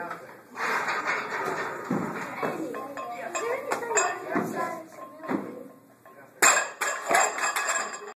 out there.